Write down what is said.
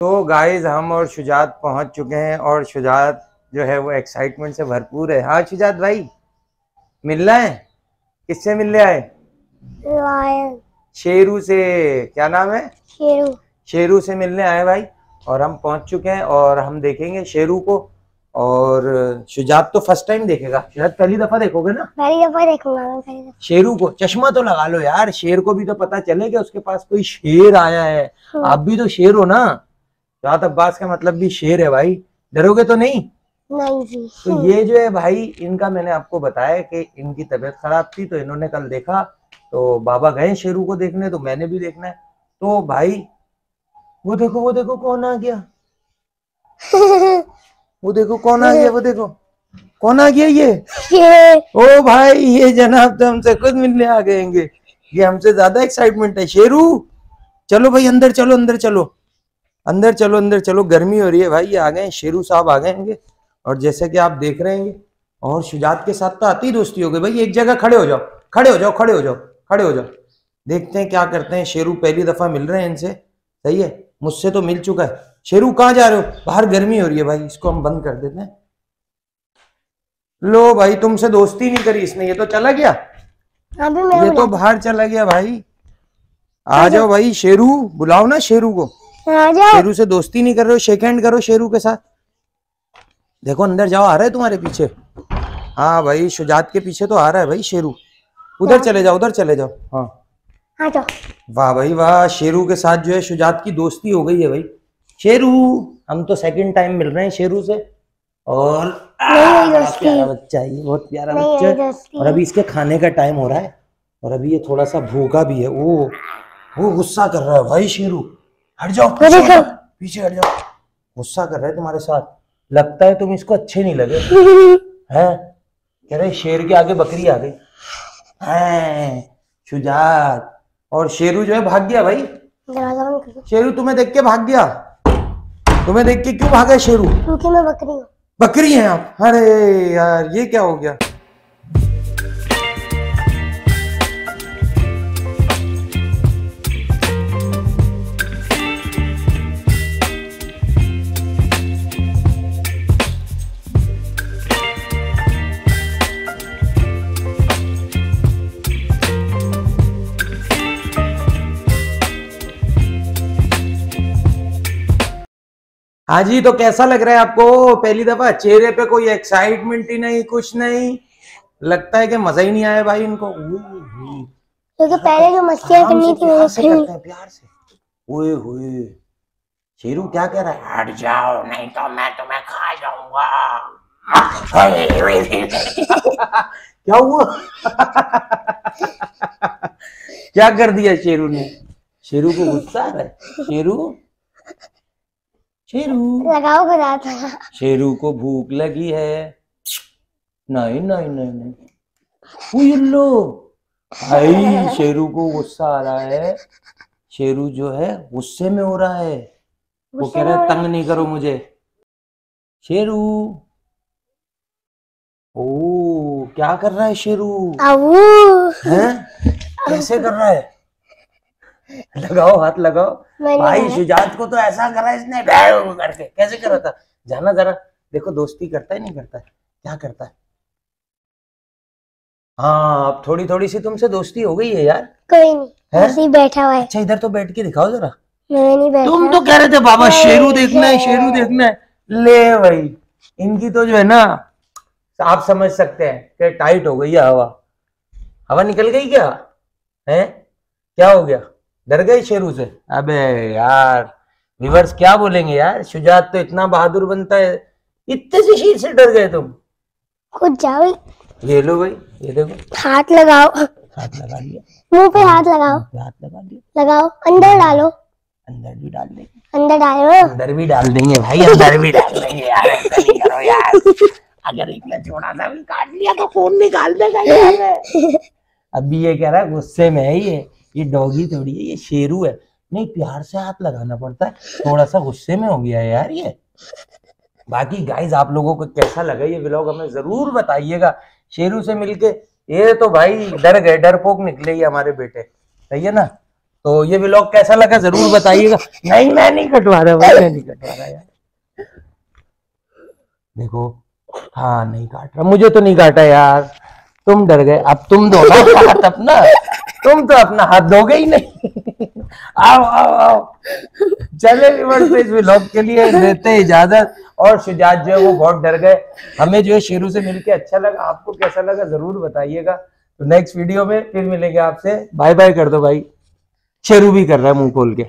तो गाइस हम और शुजात पहुँच चुके हैं और शुजात जो है वो एक्साइटमेंट से भरपूर है। हाँ शुजात भाई मिलना है? किससे मिलने आए? शेरू से। क्या नाम है? शेरू। शेरू से मिलने आए भाई और हम पहुँच चुके हैं और हम देखेंगे शेरू को और शुजात तो फ़र्स्ट टाइम देखेगा। शुजात पहली दफ़ा देखोगे ना? पहली दफ़ा देखूँगा शेरू को। चश्मा तो लगा लो यार शेर को भी तो पता चले कि उसके पास कोई शेर आया है। हाँ। आप भी तो शेर हो ना? जात अब्बास का मतलब भी शेर है भाई। डरोगे तो नहीं? नहीं जी। तो ये जो है भाई इनका मैंने आपको बताया कि इनकी तबीयत खराब थी तो इन्होंने कल देखा। तो बाबा गए शेरू को देखने तो मैंने भी देखना है। तो भाई वो देखो वो देखो कौन आ गया। वो देखो कौन आ गया वो देखो। कौन आ गया ये? ये ओ भाई ये जनाब तो हमसे खुद मिलने आ गएँगे। ये हमसे ज़्यादा एक्साइटमेंट है। शेरू चलो भाई अंदर चलो अंदर चलो। अंदर चलो अंदर चलो गर्मी हो रही है भाई ये आ गए शेरू साहब आ गएँगे और जैसे कि आप देख रहे हैं और शुजात के साथ तो आती दोस्ती हो गई भाई एक जगह खड़े हो जाओ खड़े हो जाओ खड़े हो जाओ खड़े हो जाओ। देखते हैं क्या करते हैं शेरू पहली दफ़ा मिल रहे हैं इनसे। सही है मुझसे तो मिल चुका है। शेरू कहाँ जा रहे हो? बाहर गर्मी हो रही है भाई इसको हम बंद कर देते हैं। लो भाई तुमसे दोस्ती नहीं करी इसने ये तो चला गया। ये तो बाहर चला गया भाई। आ जाओ भाई शेरू बुलाओ ना शेरू को। शेरू से दोस्ती नहीं कर रहे हो शेक हैंड करो शेरू के साथ। देखो अंदर जाओ आ रहा है तुम्हारे पीछे? हाँ भाई शुजात के पीछे तो आ रहा है भाई शेरू। उधर चले जाओ उधर चले जाओ। हाँ। आ जाओ। वाह भाई वाह शेरू के साथ जो है शुजात की दोस्ती हो गई है भाई। शेरू हम तो सेकंड टाइम मिल रहे हैं शेरू से। और। प्यारा बच्चा है ये बहुत प्यारा बच्चा है। और अभी इसके खाने का टाइम हो रहा है। और अभी ये थोड़ा सा भूखा भी है। वो वो गुस्सा कर रहा है भाई शेरू। हट जाओ पीछे हट जाओ, पीछे हट जाओ। गुस्सा कर रहे है तुम्हारे साथ। लगता है तुम इसको अच्छे नहीं लगे। हैं? कह रहे शेर के आगे बकरी आ गई। हैं शुजात। और शेरू जो है भाग गया भाई। शेरू तुम्हें देख के भाग गया। तुम्हें देख के क्यों भागा शेरू? क्योंकि मैं बकरी हूँ। बकरी हैं आप। अरे यार ये क्या हो गया? हाँ जी तो कैसा लग रहा है आपको? पहली दफ़ा चेहरे पे कोई एक्साइटमेंट ही नहीं कुछ नहीं। लगता है कि मज़ा ही नहीं आया भाई इनको। ओए होए। क्योंकि पहले जो मस्तियाँ करनी थी से करते हैं प्यार से। ओए होए शेरू क्या कह रहा है? हट जाओ नहीं तो मैं तुम्हें खा जाऊँगा। क्या हुआ? क्या कर दिया शेरू ने? शेरू को गुस्सा आ रहा है। शेरू? शेरू। लगाओ था शेरू को भूख लगी है। नहीं नहीं नहीं नहीं। उई लो। भाई शेरू को गुस्सा आ रहा है। शेरू जो है गुस्से में हो रहा है। वो कह रहा है तंग नहीं करो मुझे। शेरू। ओ क्या कर रहा है शेरू? हैं? कैसे कर रहा है? लगाओ हाथ लगाओ। भाई। शुजात को तो ऐसा करा इसने करके। कैसे करा था? जाना जरा। देखो दोस्ती करता है नहीं करता है? क्या करता है? हाँ अब थोड़ी थोड़ी सी तुमसे दोस्ती हो गई है यार। कोई नहीं? ऐसे ही बैठा हुआ है। अच्छा इधर तो बैठ के दिखाओ जरा। मैं नहीं बैठा। तुम तो कह रहे थे बाबा शेरू देखना है शेरू देखना है। ले भाई इनकी तो जो है ना आप समझ सकते हैं कि टाइट हो गई है हवा। हवा निकल गई क्या? है? क्या हो गया? डर गए शेरू से। अबे यार विवर्स क्या बोलेंगे यार? शुजात तो इतना बहादुर बनता है। इतने से शेर से डर गए तुम। खुद जाओ। ये लो भाई ये देखो। हाथ लगाओ। हाथ लगा लिया मुँह पे हाथ लगाओ। हाथ लगा दिया। लगाओ। अंदर डालो। अंदर भी डाल देंगे। अंदर डालो। अंदर भी डाल देंगे भाई अंदर भी डाल देंगे यार। करो यार। अगर इतना छोटा सा भी काट लिया तो फ़ोन निकाल देगा यार। अभी ये कह रहा है गुस्से में है ये। ये डॉगी थोड़ी है, ये शेरू है। नहीं, प्यार से हाथ लगाना पड़ता है। थोड़ा सा गुस्से में हो गया है यार ये। बाकी गाइज़ आप लोगों को कैसा लगा ये व्लॉग हमें ज़रूर बताइएगा। शेरू से मिलके, ये तो भाई डर गए, डरपोक निकले ये हमारे बेटे। सही है ना? तो ये व्लॉग कैसा लगा ज़रूर बताइएगा। नहीं, मैं नहीं कटवा रहा मैं नहीं कटवा रहा यार। देखो हाँ नहीं काट रहा। मुझे तो नहीं काटा यार। तुम डर गए, अब तुम दो ना अपना। तुम तो अपना हाथ दोगे ही नहीं। आओ आओ आओ। चले इस व्लॉग के लिए, देते इजाज़त। और शुजात जो है वो बहुत डर गए। हमें जो है शेरू से मिलके अच्छा लगा। आपको कैसा लगा ज़रूर बताइएगा। तो नेक्स्ट वीडियो में फिर मिलेंगे आपसे। बाय बाय कर दो भाई। शेरू भी कर रहा है मुँह खोल के।